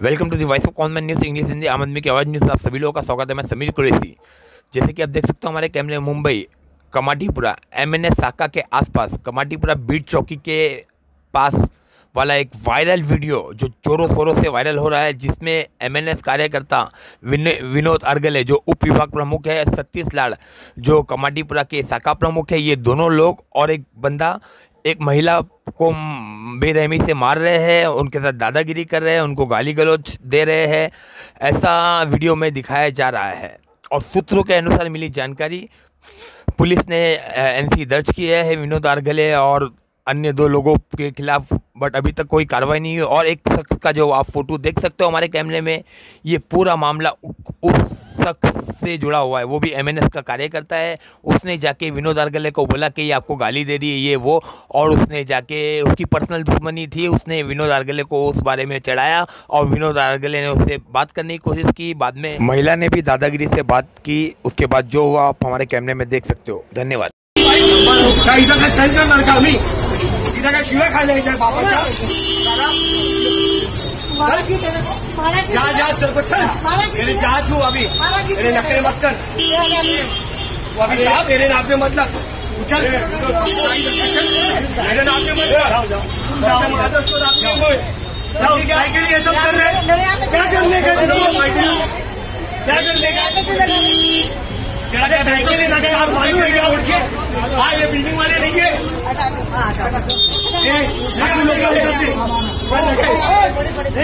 Welcome to the voice of common news English Hindi आम आदमी की आवाज़ न्यूज़ में आप सभी लोगों का स्वागत है। मैं समीर कुरैसी जैसे कि आप देख सकते हो, हमारे कैमरे Mumbai, Kamathipura M N S साका के आसपास, कमाटीपुरा बीट चौकी के पास वाला एक वायरल वीडियो जो जोरों शोरों से वायरल हो रहा है, जिसमें एम एन एस कार्यकर्ता विनोद अर्गले जो उप विभाग प्रमुख है, सतीश लाल जो कमाटीपुरा के शाखा प्रमुख है। ये दोनों लोग और एक बंदा एक महिला को बेरहमी से मार रहे हैं, उनके साथ दादागिरी कर रहे हैं, उनको गाली गलौज दे रहे हैं, ऐसा वीडियो में दिखाया जा रहा है। और सूत्रों के अनुसार मिली जानकारी, पुलिस ने एनसी दर्ज किया है विनोद आरगले और अन्य दो लोगों के खिलाफ बट अभी तक कोई कार्रवाई नहीं हुई। और एक शख्स का जो आप फ़ोटो देख सकते हो हमारे कैमरे में, ये पूरा मामला उस शख्स से जुड़ा हुआ है। वो भी एमएनएस का कार्य करता है। उसने जाके विनोद आरगले को बोला कि ये आपको गाली दे रही है, ये वो, और उसने जाके उसकी पर्सनल दुश्मनी थी। उसने विनोद आरगले को उस बारे में चढ़ाया और विनोद आरगले ने उससे बात करने की कोशिश की। बाद में महिला ने भी दादागिरी से बात की। उसके बाद जो हुआ, आप हमारे कैमरे में देख सकते हो। धन्यवाद। शिवाय खायला बापाच्या जा। जा को चल। मेरे जा तू अभी। मेरे नखरे मत कर। तू अभी जा मेरे नाम पे मत लग। चल। मेरे नाम पे मत लग। क्या के लिए सब कर रहे क्या करने का क्या करने का? है ये बिल्डिंग वाले नहीं है।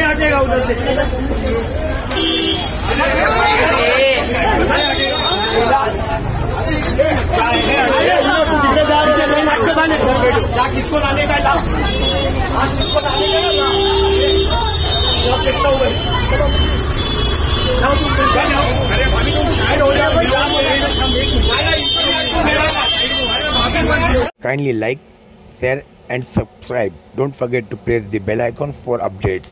हटेगा उधर से। क्या? किसको लाने का लाभ आज किसको लाने का Kindly like, share and subscribe. Don't forget to press the bell icon for updates.